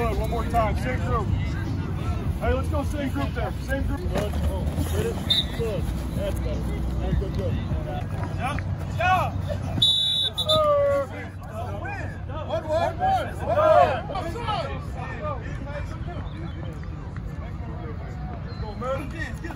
Good, one more time, same group. Hey, let's go same group there, same group. Good, good. Let's go, man.